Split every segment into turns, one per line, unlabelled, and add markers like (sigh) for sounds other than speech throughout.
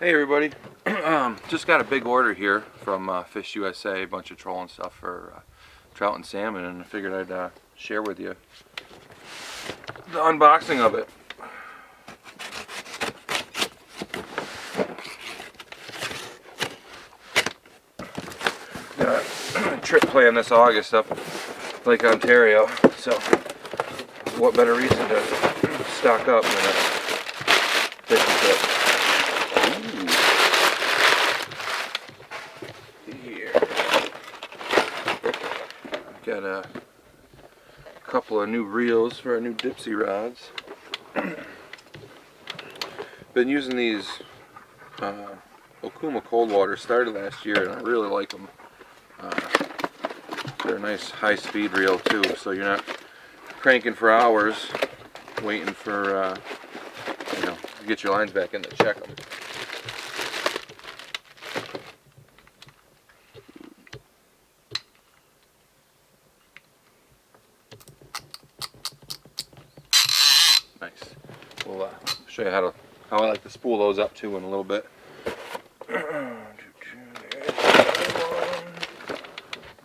Hey everybody, (clears throat) um, just got a big order here from uh, Fish USA, a bunch of trolling stuff for uh, trout and salmon, and I figured I'd uh, share with you the unboxing of it. (clears throat) Trip planned this August up Lake Ontario, so what better reason to stock up than a fishing trip. Here. Got a couple of new reels for our new Dipsy rods. (clears throat) Been using these uh, Okuma cold water, started last year, and I really like them. Uh, they're a nice high speed reel too, so you're not cranking for hours waiting for, uh, you know, to get your lines back in to check them. Nice. We'll uh, show you how to how I like to spool those up too in a little bit.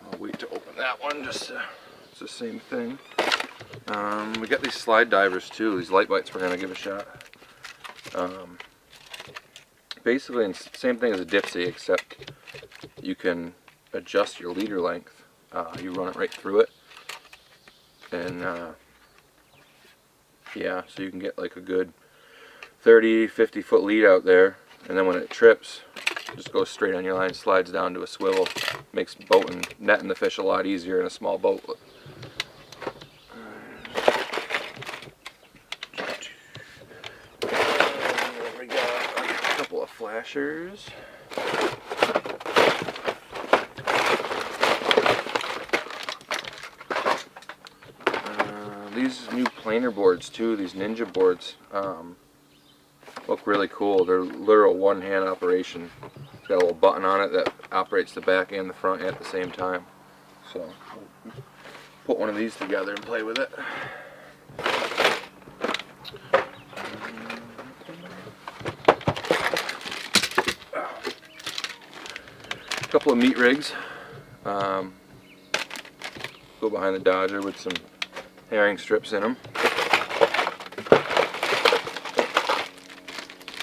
I'll wait to open that one. Just uh, it's the same thing. Um, we got these slide divers too. These light bites we're gonna give a shot. Um, basically, same thing as a dipsy, except you can adjust your leader length. Uh, you run it right through it, and uh, yeah, so you can get like a good 30, 50 foot lead out there, and then when it trips, just goes straight on your line, slides down to a swivel, makes boating, netting the fish a lot easier in a small boat. we got a couple of flashers. Uh, these new planer boards too, these ninja boards, um, look really cool. They're literal one-hand operation. It's got a little button on it that operates the back and the front at the same time. So, put one of these together and play with it. A couple of meat rigs. Um, go behind the Dodger with some herring strips in them.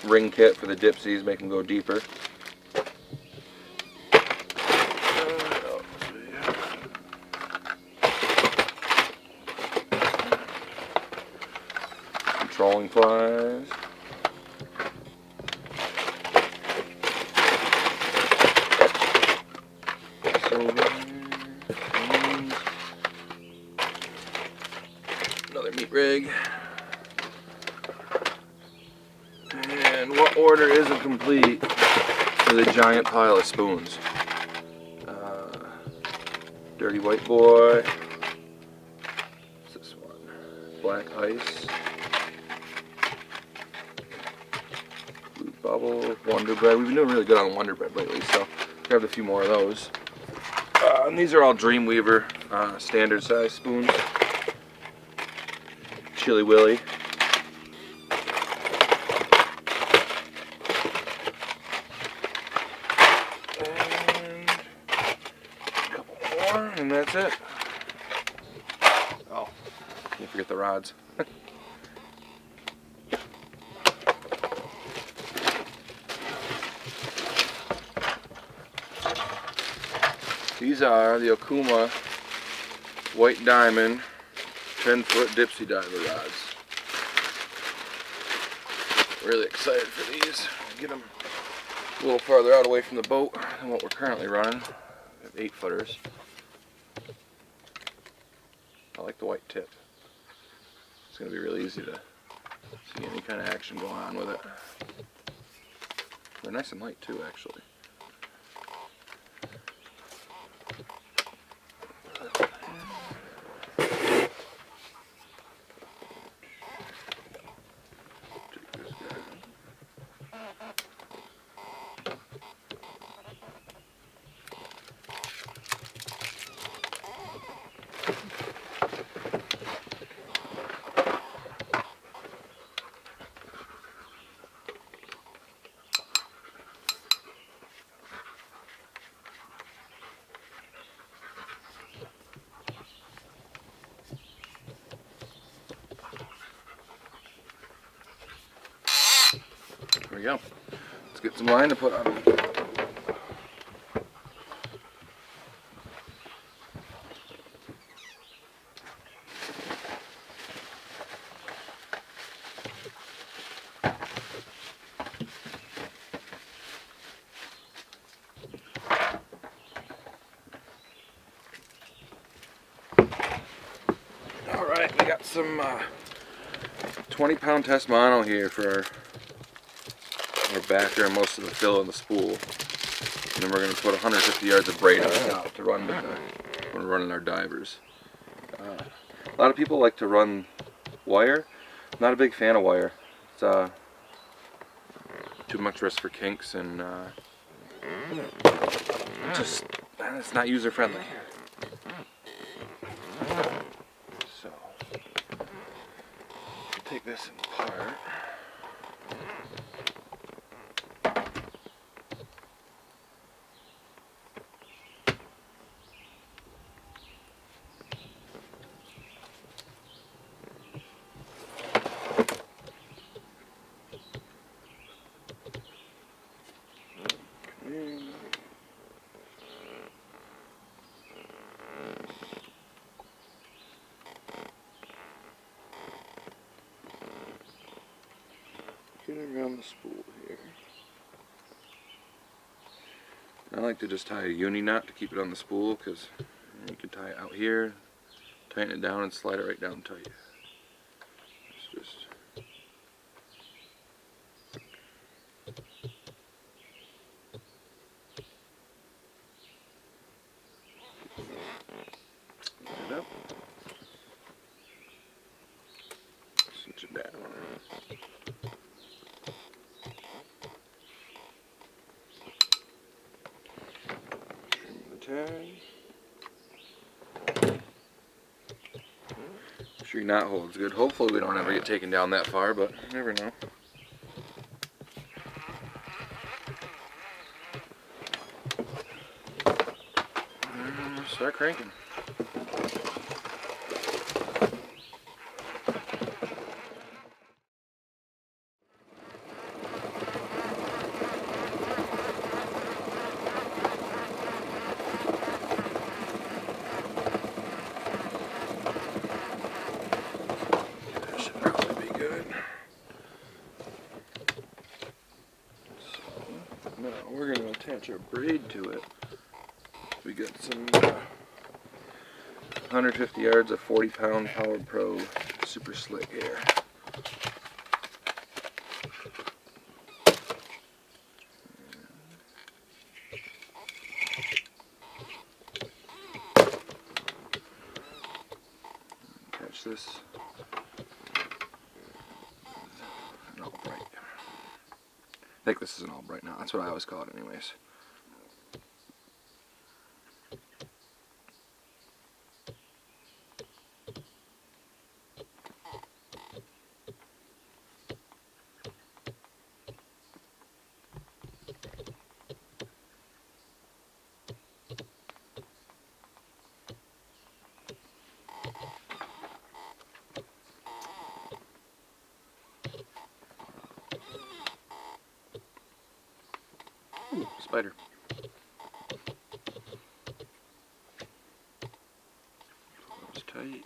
Ring kit for the dipsies, make them go deeper. Some trolling flies. Silver. Spoons. Another meat rig. And what order isn't with a giant pile of spoons? Uh, Dirty White Boy. What's this one? Black Ice. Blue Bubble. Wonder Bread. We've been doing really good on Wonder Bread lately, so grabbed a few more of those. Uh, and these are all Dreamweaver uh, standard size spoons. Chili Willy. And a couple more, and that's it. Oh, can't forget the rods. (laughs) These are the Okuma White Diamond 10 foot dipsy diver rods. Really excited for these. Get them a little farther out away from the boat than what we're currently running. We have 8 footers. I like the white tip. It's going to be really easy to see any kind of action going on with it. They're nice and light too, actually. There we go. Let's get some line to put on. All right, we got some uh, 20 pound test mono here for backer and most of the fill in the spool. And then we're going to put 150 yards of braid on top to run with the, when we're running our divers. Uh, a lot of people like to run wire. Not a big fan of wire. It's uh, too much risk for kinks and uh, just it's not user friendly. So take this apart. Get around the spool here. I like to just tie a uni knot to keep it on the spool because you can tie it out here, tighten it down and slide it right down tight. It's just Line it up. Cinch it down. Trim the tag. Make sure your knot holds good. Hopefully we don't ever get taken down that far, but never know. Mm, start cranking. That should probably be good. So, now our braid to it. We got some uh, 150 yards of 40 pound Power Pro super slick air. Catch this. An Albright. I think this is an Albright now. That's what I always call it, anyways. Ooh, spider. Close tight.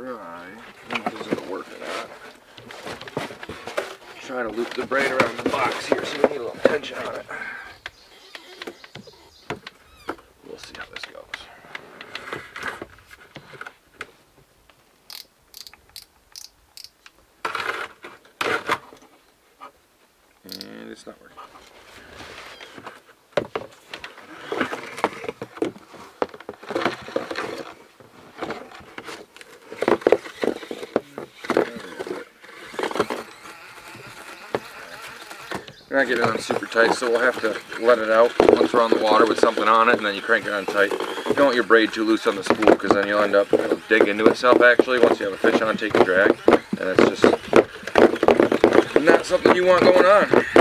Try. I this is gonna work or not. Try to loop the braid around the box here so we need a little tension on it. We'll see how this goes. And it's not working. We're not on super tight, so we'll have to let it out once we're on the water with something on it, and then you crank it on tight. You don't want your braid too loose on the spool, because then you'll end up it'll dig into itself actually once you have a fish on take taking drag, and it's just not something you want going on.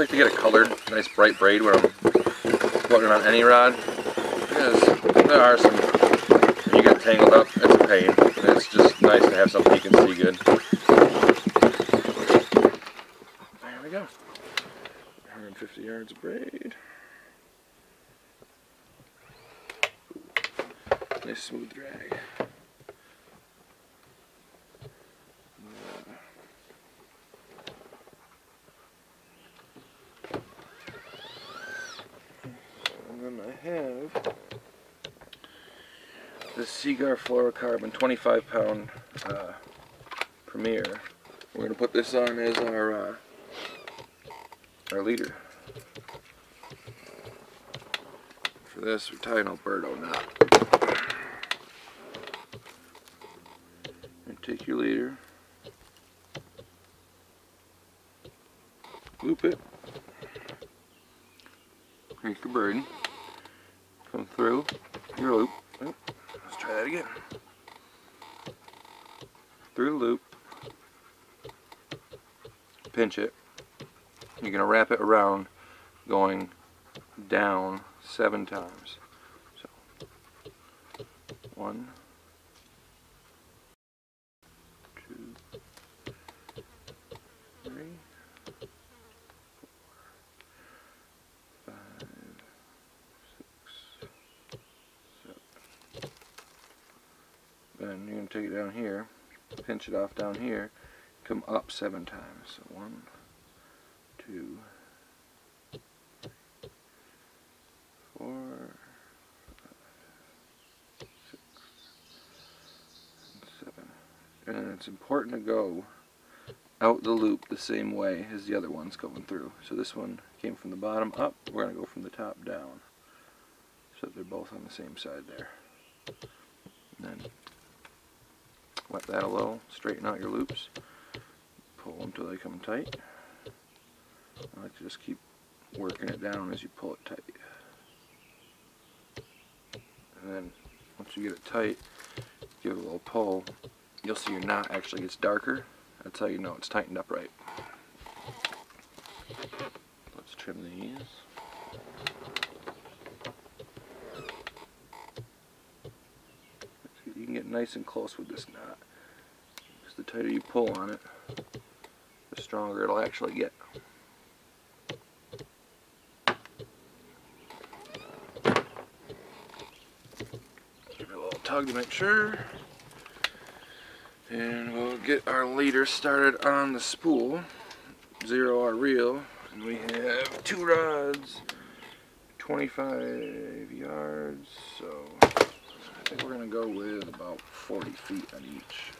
Like to get a colored, nice bright braid when I'm putting on any rod. Because there are some, when you get tangled up, it's a pain. It's just nice to have something you can see good. There we go. 150 yards of braid. Nice smooth drag. And then I have the Seaguar fluorocarbon 25 pound uh, Premier. We're going to put this on as our uh, our leader. For this, we're tying Alberto knot. And take your leader, loop it, crank your burden, come through your loop. Oop, Let's try that again. Through the loop, pinch it. You're going to wrap it around going down seven times. So, one, two, three, four, five, six, seven. Then you're going to take it down here, pinch it off down here, come up seven times. So one, two, four, five, six, and seven. And it's important to go out the loop the same way as the other ones going through. So this one came from the bottom up, we're going to go from the top down. So they're both on the same side there. And then wet that a little, straighten out your loops, pull them till they come tight. I like to just keep working it down as you pull it tight. And then once you get it tight, give it a little pull, you'll see your knot actually gets darker. That's how you know it's tightened up right. Let's trim these. You can get nice and close with this knot. Because the tighter you pull on it, the stronger it'll actually get. Give it a little tug to make sure. And we'll get our leader started on the spool. Zero our reel. And we have two rods, 25 yards. So I think we're going to go with about 40 feet on each.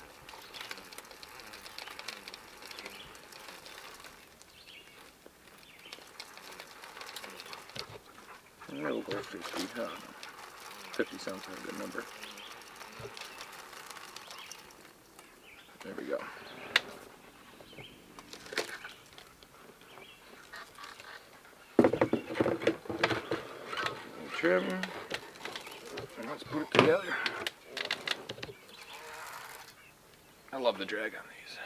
And we'll go 50. Huh? 50 sounds like a good number. There we go. Trim. Let's put it together. I love the drag on these.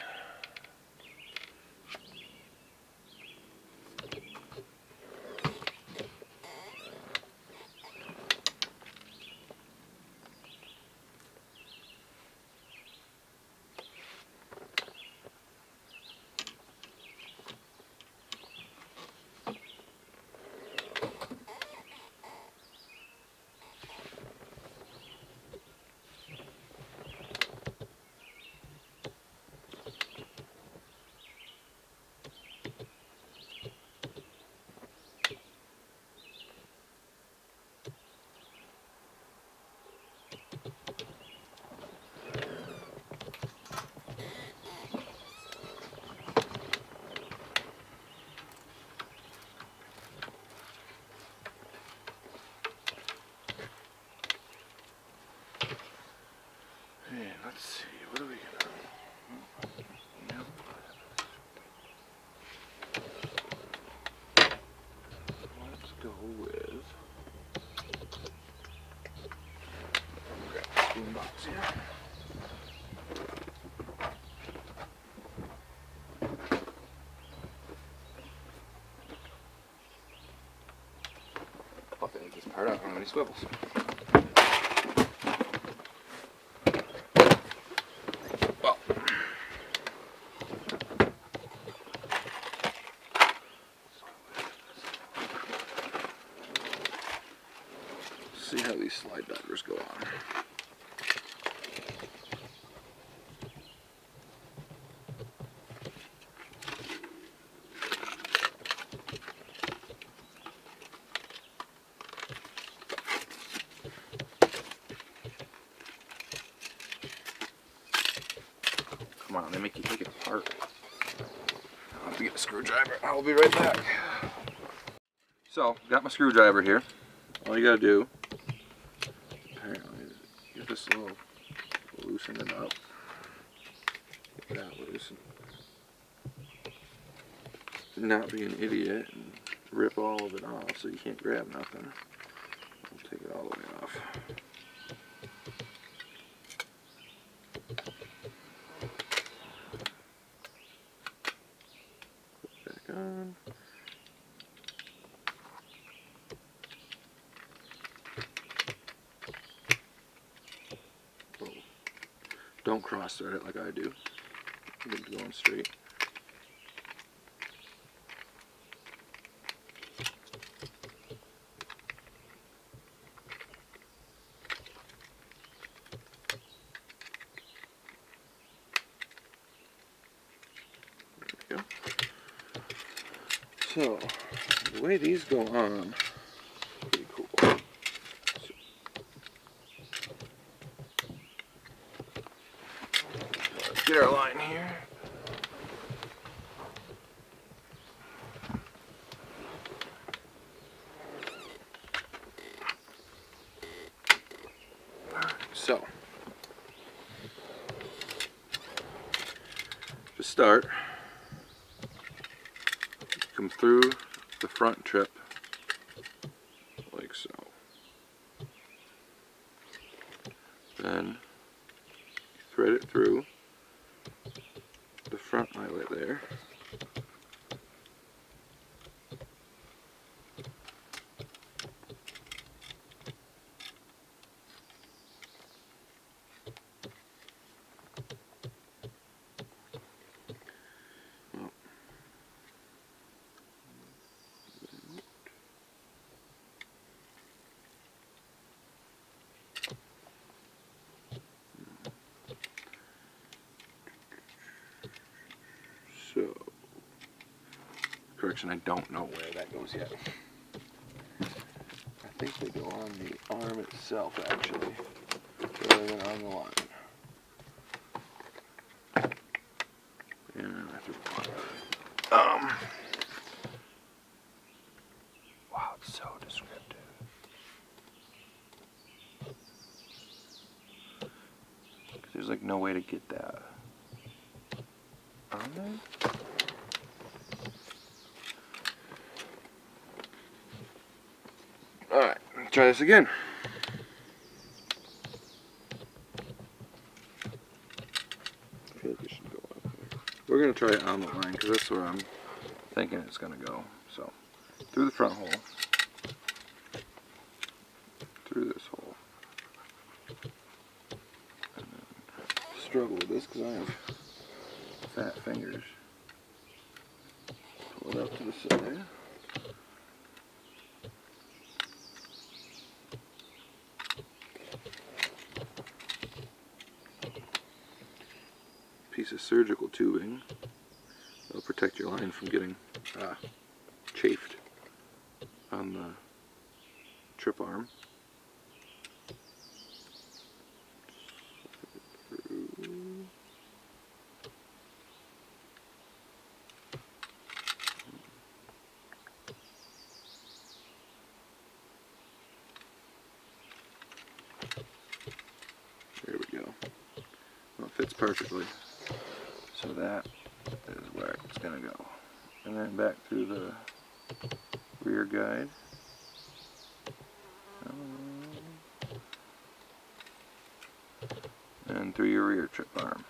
let's see, what are we gonna? No. Let's go with. Grab the spoon box here. Finish this part out. I don't any swivels. Well. See how these slide divers go They make you take it apart. I'll have to get a screwdriver. I'll be right back. So, got my screwdriver here. All you gotta do, apparently, is get this little, loosen it up. Get that loosen. Not be an idiot and rip all of it off so you can't grab nothing. I'll take it all the way off. Back on. Whoa. Don't cross thread it like I do. Going straight. There we go. So, the way these go on, pretty cool. So- Let's get our line here. So, to start, come through the front trip like so. Then thread it through the front eyelet there. So, correction, I don't know where that goes yet. I think they go on the arm itself, actually, rather than on the line. And I threw Um. Wow, it's so descriptive. There's like no way to get that on there. Alright, try this again. We're gonna try it on the line because that's where I'm thinking it's gonna go. So, through the front hole, through this hole, struggle with this because I have fat fingers. Pull it up to the side. Piece of surgical tubing. That'll protect your line from getting uh, chafed on the trip arm. There we go. It fits perfectly. So that is where it's gonna go. And then back through the rear guide. And through your rear trip arm.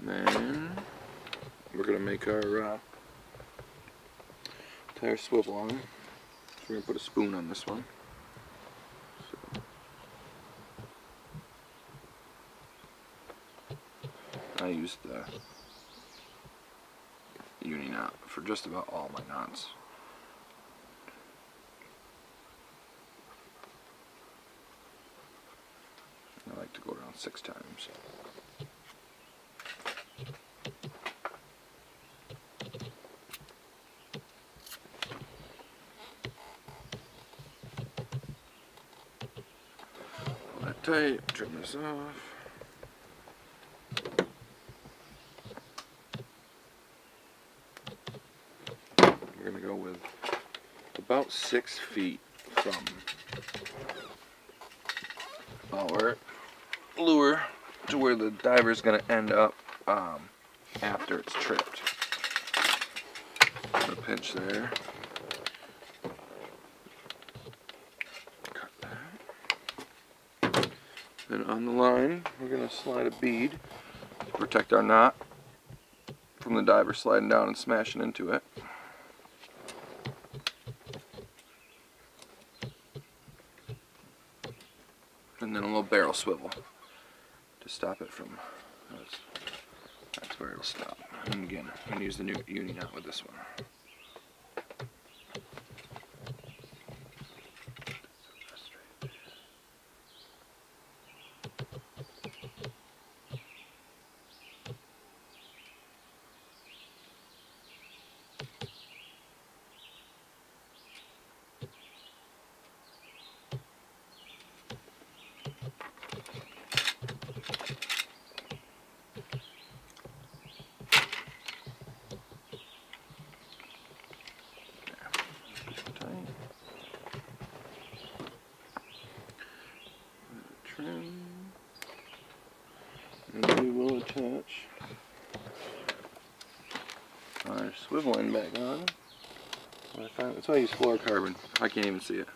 We then we're gonna make our uh, tire swivel on. So we're gonna put a spoon on this one. I use the uni knot for just about all my knots. I like to go around six times. tight, trim this off. We're going to go with about six feet from our lure to where the diver is going to end up um, after it's tripped. The pinch there. Cut that. Then on the line, we're going to slide a bead to protect our knot from the diver sliding down and smashing into it. And then a little barrel swivel to stop it from, that's, that's where it'll stop. And again, I'm going to use the new uni knot with this one. Trim. And we will attach our swivel end back on. That's why I use fluorocarbon. I can't even see it.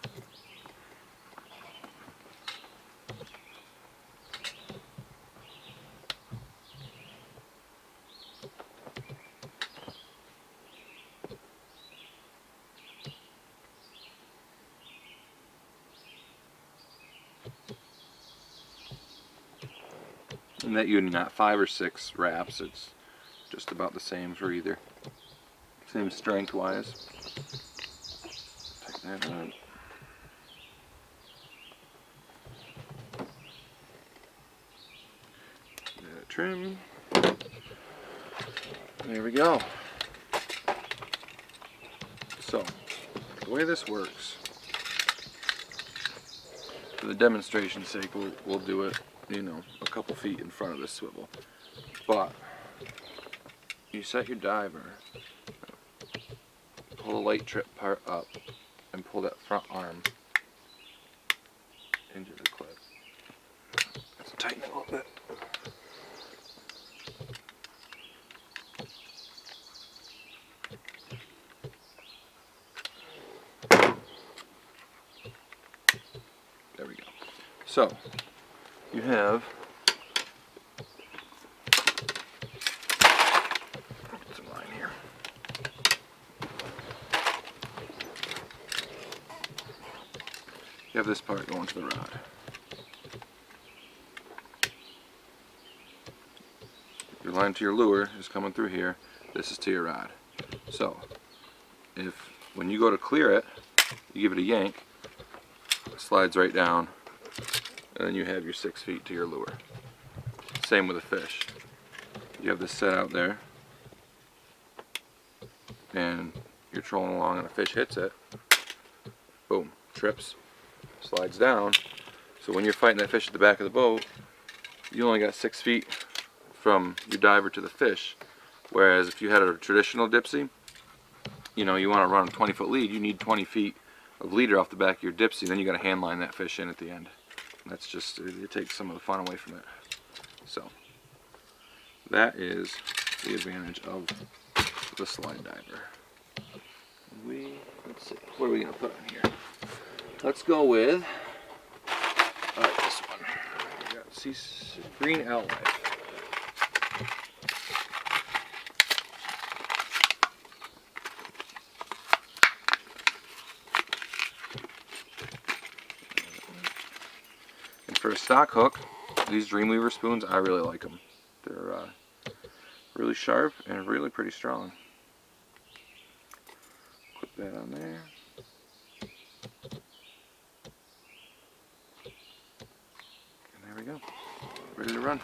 And that uni knot five or six wraps, it's just about the same for either. Same strength wise. Take that out. Trim. There we go. So, the way this works, for the demonstration's sake, we'll, we'll do it you know, a couple feet in front of the swivel. But you set your diver, pull the light trip part up, and pull that front arm into the clip. Let's tighten it a little bit. There we go. So, you have. You have this part going to the rod. Your line to your lure is coming through here. This is to your rod. So, if when you go to clear it, you give it a yank, it slides right down and then you have your six feet to your lure. Same with a fish. You have this set out there, and you're trolling along and a fish hits it, boom, trips, slides down. So when you're fighting that fish at the back of the boat, you only got six feet from your diver to the fish. Whereas if you had a traditional dipsy, you know, you want to run a 20 foot lead, you need 20 feet of leader off the back of your dipsy, then you got to hand line that fish in at the end. That's just it, takes some of the fun away from it. So that is the advantage of the slide diver. We let's see, what are we gonna put on here? Let's go with all right, this one. We got green outlife. For a stock hook, these Dreamweaver spoons, I really like them. They're uh, really sharp and really pretty strong. Put that on there. And there we go. Ready to run.